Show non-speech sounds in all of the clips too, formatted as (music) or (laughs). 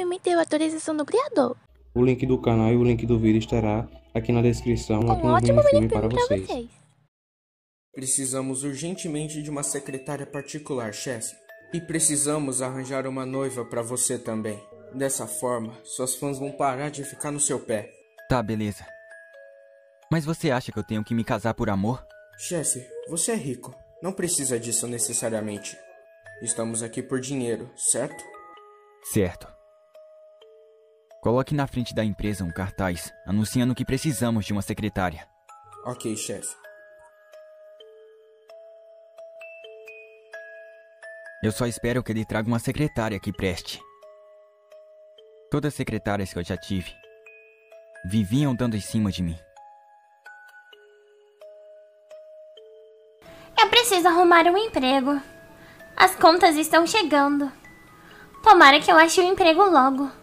chefe me deu autorização do criador. O link do canal e o link do vídeo estará aqui na descrição Um ótimo filme para pra vocês. vocês. Precisamos urgentemente de uma secretária particular, chefe. E precisamos arranjar uma noiva para você também. Dessa forma, suas fãs vão parar de ficar no seu pé. Tá, beleza. Mas você acha que eu tenho que me casar por amor? Chefe, você é rico. Não precisa disso necessariamente. Estamos aqui por dinheiro, certo? Certo. Coloque na frente da empresa um cartaz anunciando que precisamos de uma secretária. Ok, chefe. Eu só espero que ele traga uma secretária que preste. Todas as secretárias que eu já tive viviam dando em cima de mim. Eu preciso arrumar um emprego. As contas estão chegando. Tomara que eu ache um emprego logo.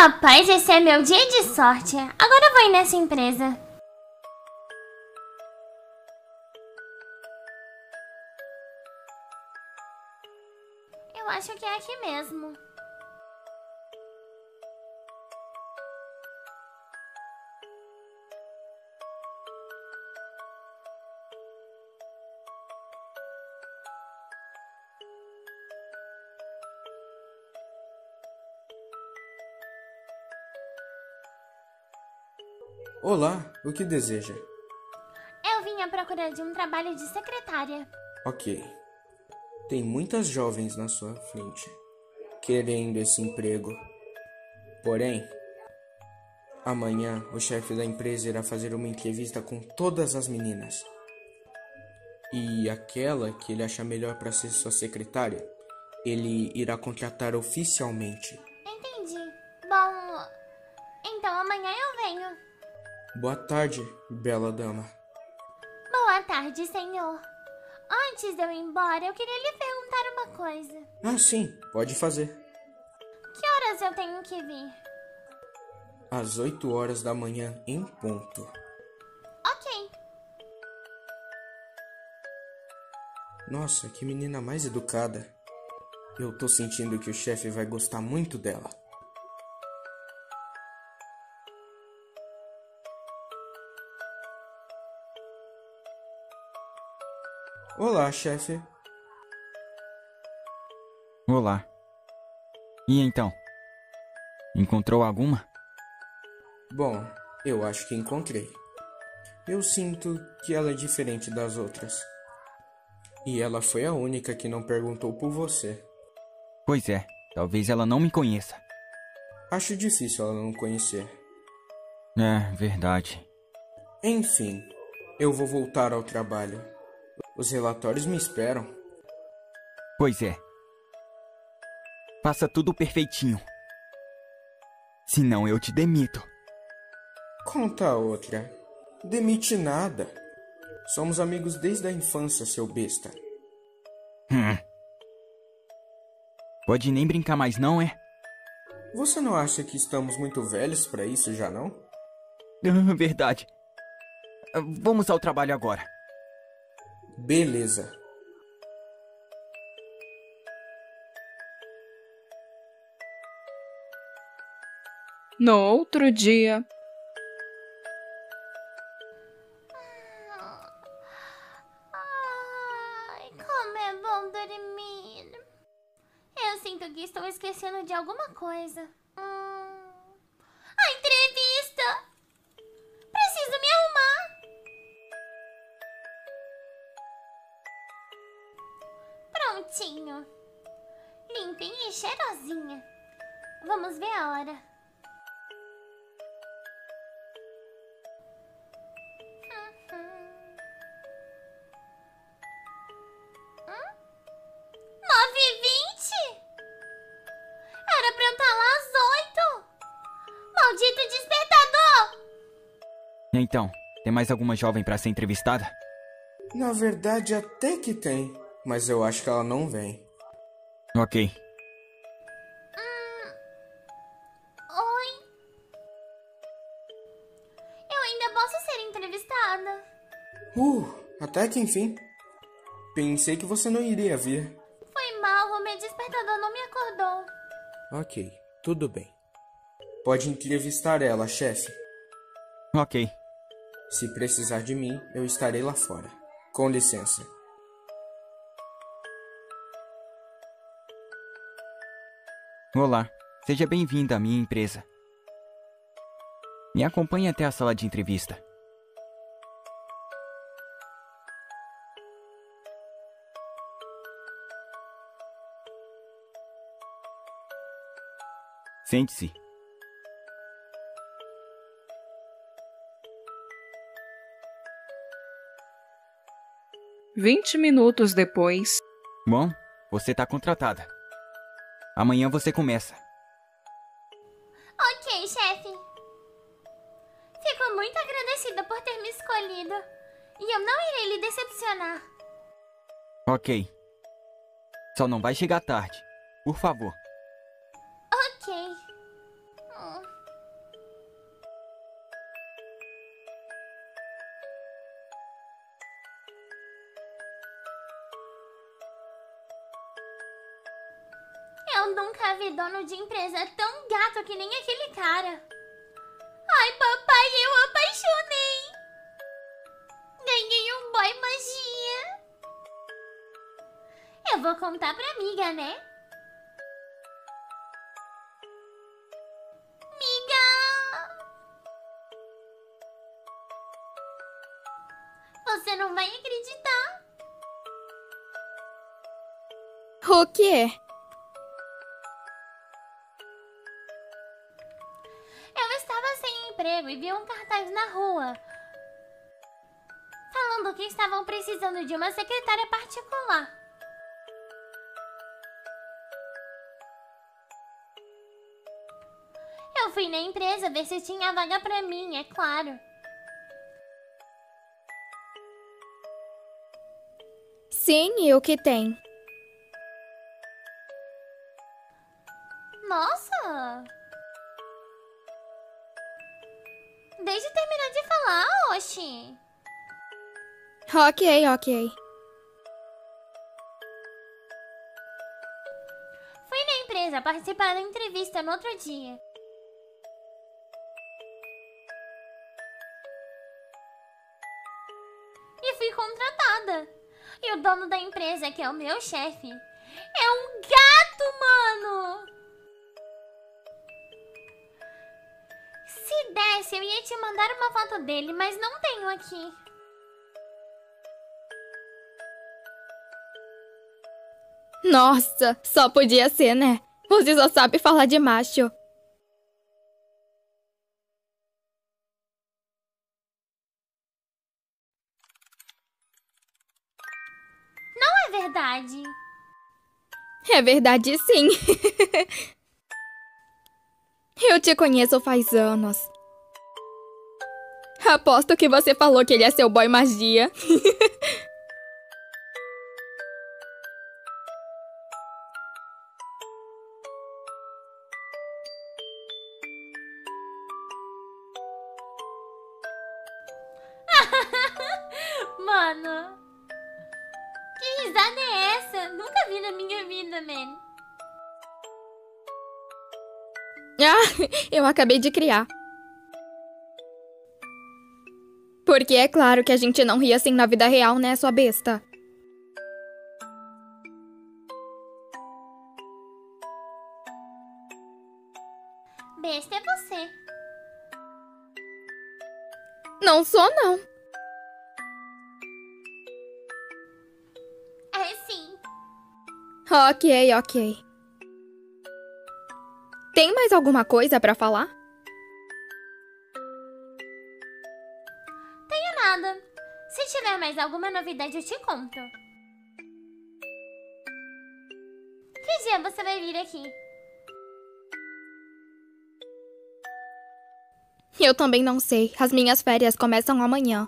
Rapaz, esse é meu dia de sorte. Agora eu vou ir nessa empresa. Eu acho que é aqui mesmo. Olá, o que deseja? Eu vim à procura de um trabalho de secretária. Ok. Tem muitas jovens na sua frente querendo esse emprego. Porém, amanhã o chefe da empresa irá fazer uma entrevista com todas as meninas. E aquela que ele achar melhor para ser sua secretária, ele irá contratar oficialmente. Boa tarde, bela dama. Boa tarde, senhor. Antes de eu ir embora, eu queria lhe perguntar uma coisa. Ah, sim, pode fazer. Que horas eu tenho que vir? Às 8 horas da manhã em ponto. Ok. Nossa, que menina mais educada. Eu tô sentindo que o chefe vai gostar muito dela. Olá, chefe. Olá. E então? Encontrou alguma? Bom, eu acho que encontrei. Eu sinto que ela é diferente das outras. E ela foi a única que não perguntou por você. Pois é, talvez ela não me conheça. Acho difícil ela não conhecer. É, verdade. Enfim, eu vou voltar ao trabalho. Os relatórios me esperam. Pois é. Faça tudo perfeitinho. Senão eu te demito. Conta outra. Demite nada. Somos amigos desde a infância, seu besta. Hum. Pode nem brincar mais não, é? Você não acha que estamos muito velhos para isso já não? (laughs) Verdade. Vamos ao trabalho agora. Beleza. No outro dia, Ai, como é bom dormir. Eu sinto que estou esquecendo de alguma coisa. Cheirosinha. Vamos ver a hora. Nove e vinte? Era pra eu estar lá às oito. Maldito despertador! Então, tem mais alguma jovem pra ser entrevistada? Na verdade, até que tem. Mas eu acho que ela não vem. Ok. Uh, até que enfim. Pensei que você não iria vir. Foi mal, o meu despertador não me acordou. Ok, tudo bem. Pode entrevistar ela, chefe. Ok. Se precisar de mim, eu estarei lá fora. Com licença. Olá, seja bem-vindo à minha empresa. Me acompanhe até a sala de entrevista. Sente-se. Vinte minutos depois. Bom, você está contratada. Amanhã você começa. Ok, chefe. Fico muito agradecida por ter me escolhido. E eu não irei lhe decepcionar. Ok. Só não vai chegar tarde. Por favor. Eu nunca vi dono de empresa tão gato que nem aquele cara. Ai, papai, eu apaixonei. Ganhei um boy magia. Eu vou contar pra amiga, né? Miga! Você não vai acreditar. O quê? Eu e vi um cartaz na rua. Falando que estavam precisando de uma secretária particular. Eu fui na empresa ver se tinha vaga pra mim, é claro. Sim, e o que tem? Ok, ok. Fui na empresa participar da entrevista no outro dia. E fui contratada. E o dono da empresa, que é o meu chefe, é um gato, mano! Se desse, eu ia te mandar uma foto dele, mas não tenho aqui. Nossa, só podia ser, né? Você só sabe falar de macho. Não é verdade. É verdade, sim. (laughs) Eu te conheço faz anos. Aposto que você falou que ele é seu boy magia. (laughs) Mano. Que risada é essa? Nunca vi na minha vida, man. Ah, eu acabei de criar. Porque é claro que a gente não ri assim na vida real, né, sua besta? Besta é você. Não sou, não. Ok, ok. Tem mais alguma coisa pra falar? Tenho nada. Se tiver mais alguma novidade, eu te conto. Que dia você vai vir aqui? Eu também não sei. As minhas férias começam amanhã.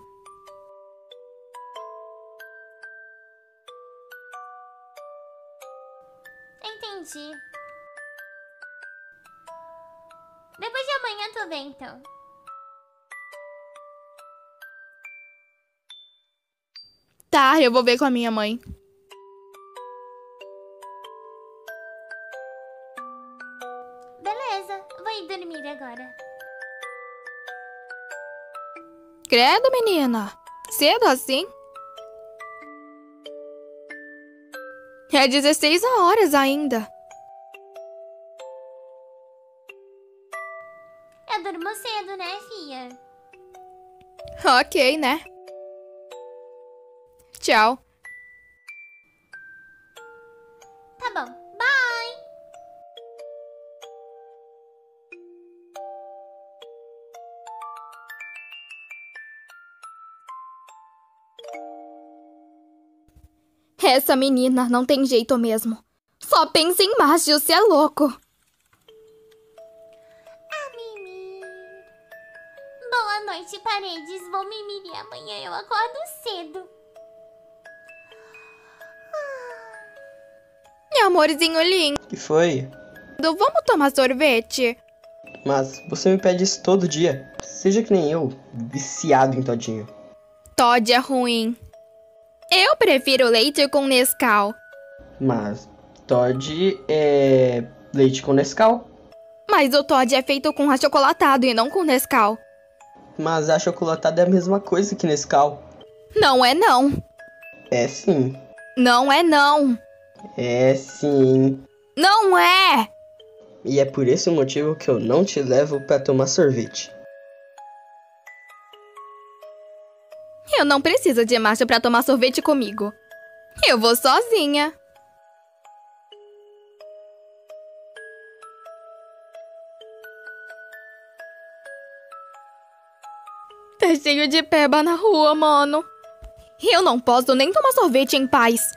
Amanhã tu vem, então. Tá, eu vou ver com a minha mãe. Beleza, vou ir dormir agora. Credo, menina. Cedo assim? É 16 horas ainda. Eu durmo cedo, né, filha? Ok, né? Tchau. Tá bom. Bye! Essa menina não tem jeito mesmo. Só pensa em macho, você é louco. Noite, paredes. Vou mimir e amanhã eu acordo cedo. Meu amorzinho lindo, que foi? vamos tomar sorvete? Mas você me pede isso todo dia. Seja que nem eu, viciado em todinho. Todd é ruim. Eu prefiro leite com Nescau. Mas Todd é leite com Nescau. Mas o Todd é feito com achocolatado e não com Nescau. Mas achocolatado é a mesma coisa que Nescau. Não é não. É sim. Não é não. É sim. Não é! E é por esse motivo que eu não te levo pra tomar sorvete. Eu não preciso de macho pra tomar sorvete comigo. Eu vou sozinha. Cheio de peba na rua, mano. Eu não posso nem tomar sorvete em paz.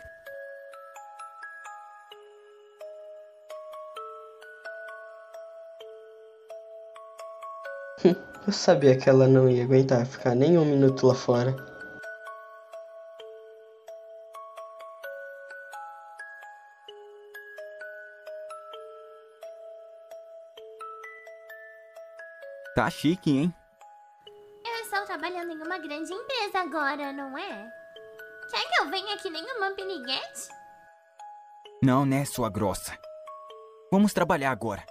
(laughs) Eu sabia que ela não ia aguentar ficar nem um minuto lá fora. Tá chique, hein? Eu estou trabalhando em uma grande empresa agora, não é? Quer que eu venha que nem uma piniguete? Não, né, sua grossa? Vamos trabalhar agora.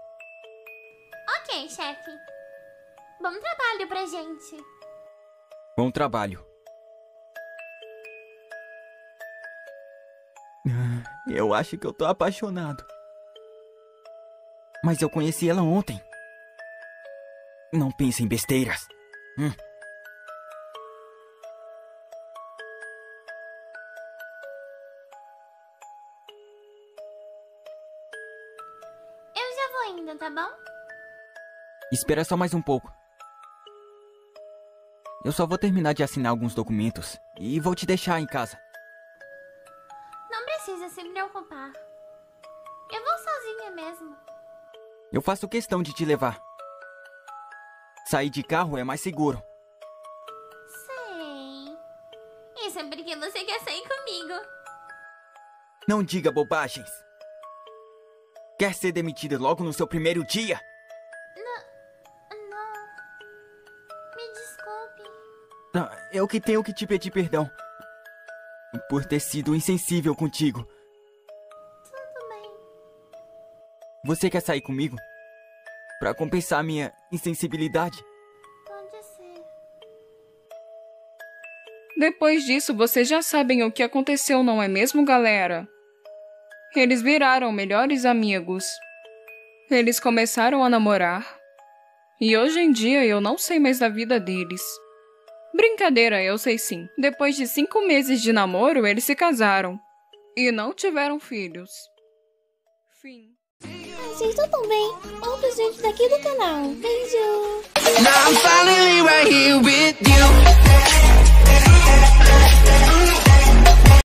Ok, chefe. Bom trabalho pra gente. Bom trabalho. Ah, Eu acho que eu tô apaixonado. Mas eu conheci ela ontem. Não pense em besteiras. Hum. Espera só mais um pouco. Eu só vou terminar de assinar alguns documentos e vou te deixar em casa. Não precisa se preocupar. Eu vou sozinha mesmo. Eu faço questão de te levar. Sair de carro é mais seguro. Sei. Isso é porque você quer sair comigo. Não diga bobagens. Quer ser demitida logo no seu primeiro dia? Eu que tenho que te pedir perdão. Por ter sido insensível contigo. Tudo bem. Você quer sair comigo? Pra compensar minha insensibilidade? Pode ser. Depois disso, vocês já sabem o que aconteceu, não é mesmo, galera? Eles viraram melhores amigos. Eles começaram a namorar. E hoje em dia eu não sei mais da vida deles. Brincadeira, eu sei sim. Depois de cinco meses de namoro, eles se casaram. E não tiveram filhos. Fim. Vocês estão bem? Outros vídeos aqui do canal. Beijo!